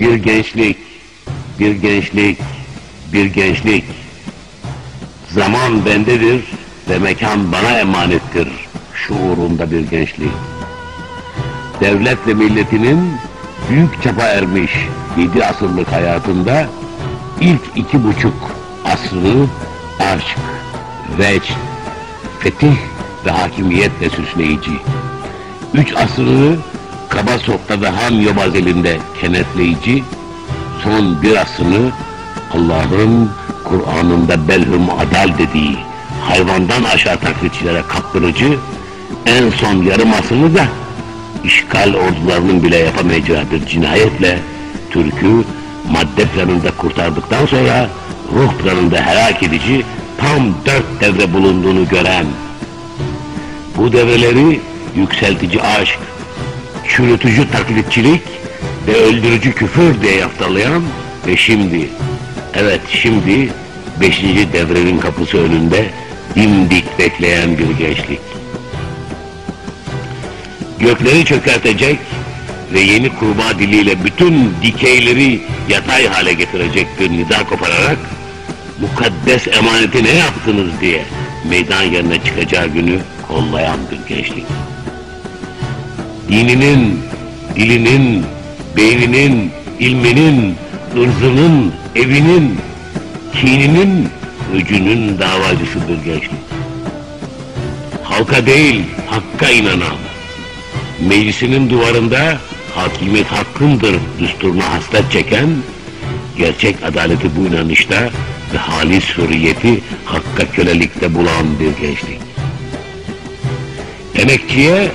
Bir gençlik, bir gençlik, bir gençlik. Zaman bendedir ve mekan bana emanettir şuurunda bir gençlik. Devlet ve milletinin büyük çapa ermiş yedi asırlık hayatında ilk iki buçuk asrını aşk, veç, fetih ve hakimiyetle süsleyici. Üç asrını kaba sokta ve ham yobaz elinde kenetleyici, son bir asrını Allah'ın Kur'an'ında belhum adal dediği hayvandan aşağı taklitçilere kaptırıcı, en son yarım asrını da işgal ordularının bile yapamayacağı bir cinayetle Türk'ü madde planında kurtardıktan sonra ruh planında helak edici tam dört devre bulunduğunu gören bu devreleri yükseltici aşk, çürütücü taklitçilik ve öldürücü küfür diye yaftalayan ve şimdi, evet şimdi beşinci devrenin kapısı önünde dimdik bekleyen bir gençlik. Gökleri çökertecek ve yeni kurbağa diliyle bütün dikeyleri yatay hale getirecek bir nida kopararak mukaddes emaneti ne yaptınız diye meydan yerine çıkacağı günü kollayan bir gençlik. Dininin, dilinin, beyninin, ilminin, ırzının, evinin, kininin, öcünün davacısı bir gençlik. Halka değil, hakka inanan, meclisinin duvarında hakimiyet hakkındır düsturuna hasret çeken, gerçek adaleti bu inanışta ve halis hürriyeti hakka kölelikte bulan bir gençlik. Emekçiye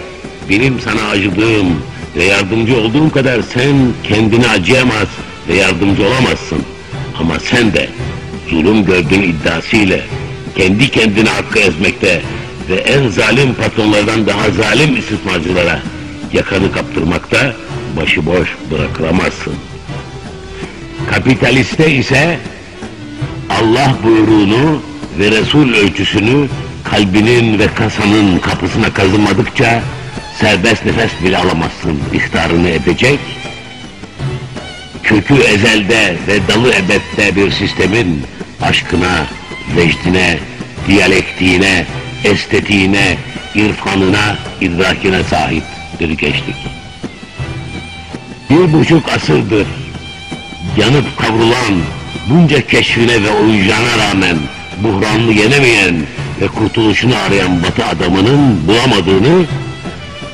benim sana acıdığım ve yardımcı olduğum kadar sen kendine acıyamaz ve yardımcı olamazsın. Ama sen de zulüm gördüğün iddiasıyla kendi kendine hakkı ezmekte ve en zalim patronlardan daha zalim istismarcılara yakanı kaptırmakta başıboş bırakılamazsın. Kapitaliste ise Allah buyruğunu ve Resul ölçüsünü kalbinin ve kasanın kapısına kazımadıkça serbest nefes bile alamazsın ihtarını edecek. Kökü ezelde ve dalı ebette bir sistemin aşkına, vecdine, diyalektiğine, estetiğine, irfanına, idrakine sahip bir gençlik. Bir buçuk asırdır yanıp kavrulan bunca keşfine ve oyuncağına rağmen buhranını yenemeyen ve kurtuluşunu arayan batı adamının bulamadığını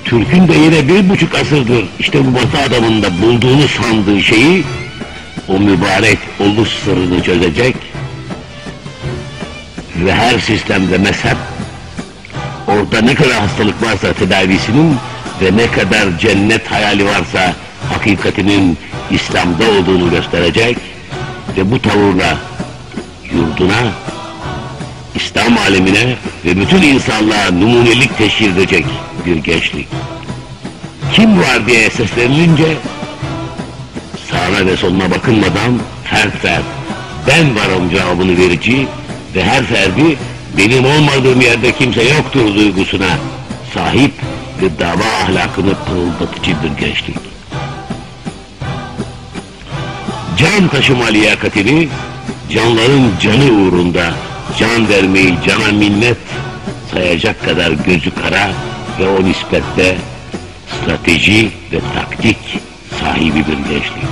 Türk'ün de yine bir buçuk asırdır işte bu batı adamında bulduğunu sandığı şeyi o mübarek oluş sırrını çözecek ve her sistemde mezhep orada ne kadar hastalık varsa tedavisinin ve ne kadar cennet hayali varsa hakikatinin İslam'da olduğunu gösterecek ve bu tavırla yurduna, İslam alemine ve bütün insanlığa numunelik teşhir edecek bir gençlik. Kim var diye seslenilince sağına ve soluna bakılmadan her fert ben varım cevabını verici ve her ferdi benim olmadığım yerde kimse yoktur duygusuna sahip ve dava ahlakını pırıldatıcı bir gençlik. Can taşıma liyakatini canların canı uğrunda can vermeyi cana minnet sayacak kadar gözü kara ve o nispette strateji ve taktik sahibi bir gençlik.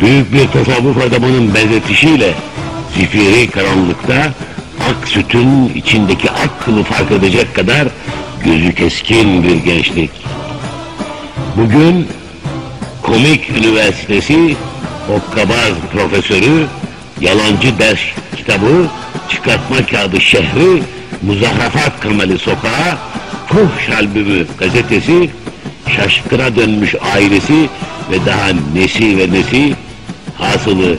Büyük bir tasavvuf adamının benzetişiyle zifiri karanlıkta ak sütün içindeki ak kılı fark edecek kadar gözü keskin bir gençlik. Bugün Komik Üniversitesi Hokkabaz profesörü yalancı ders kitabı çıkartma kağıdı şehri Muzahrafat Kamali Sokağı Fuhş albümü gazetesi şaşkına dönmüş ailesi ve daha nesi ve nesi hasılı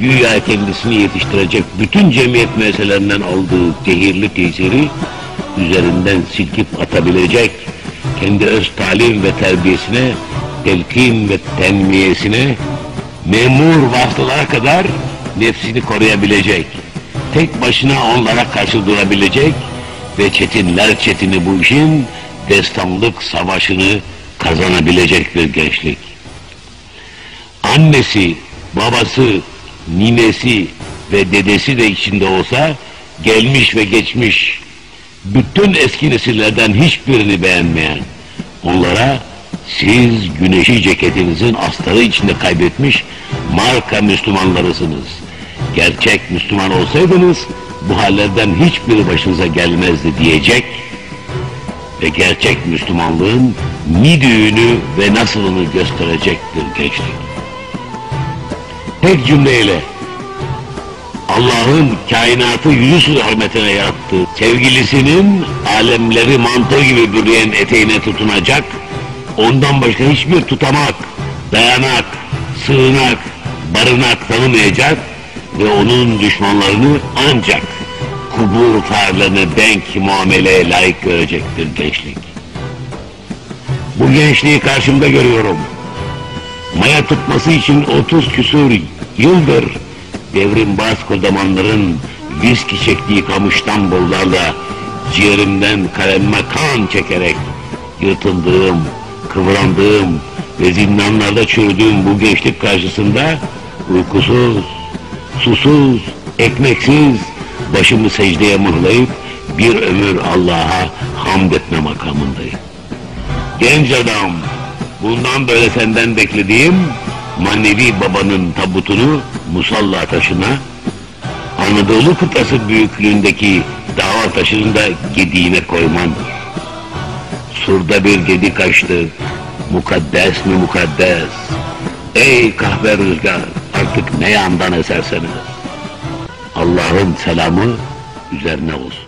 güya kendisini yetiştirecek bütün cemiyet meselelerinden aldığı zehirli tesiri üzerinden silkip atabilecek kendi öz talim ve terbiyesine telkin ve tenmiyesine memur vasıtalara kadar nefsini koruyabilecek tek başına onlara karşı durabilecek ve çetinler çetini bu işin destanlık savaşını kazanabilecek bir gençlik. annesi, babası, ninesi ve dedesi de içinde olsa gelmiş ve geçmiş bütün eski nesillerden hiçbirini beğenmeyen onlara siz güneşi ceketinizin astarı içinde kaybetmiş marka Müslümanlarısınız. Gerçek Müslüman olsaydınız bu hallerden hiçbiri başınıza gelmezdi diyecek ve gerçek Müslümanlığın nidüğünü ve nasılını gösterecektir gençlik. Tek cümleyle Allah'ın kainatı yüzü hürmetine yarattığı sevgilisinin alemleri manto gibi bürüyen eteğine tutunacak, ondan başka hiçbir tutamak, dayanak, sığınak, barınak tanımayacak ve onun düşmanlarını ancak kubur farlarına denk muameleye layık görecektir gençlik. Bu gençliği karşımda görüyorum. Maya tutması için 30 küsur yıldır devrimbaz kodamanların viski çektiği kamıştan bollarla ciğerimden kalemime kan çekerek yırtındığım, kıvrandığım ve zindanlarda çürüdüğüm bu gençlik karşısında uykusuz, susuz, ekmeksiz başımı secdeye mıhlayıp bir ömür Allah'a hamd etme makamındayım. Genç adam, bundan böyle senden beklediğim manevi babanın tabutunu musalla taşına, Anadolu kıtası büyüklüğündeki dava taşının da gediğine koymandır. Surda bir gedi kaçtı, mukaddes mi mukaddes? Ey kahve rüzgar, artık ne yandan eserseniz. Allah'ın selamı üzerine olsun.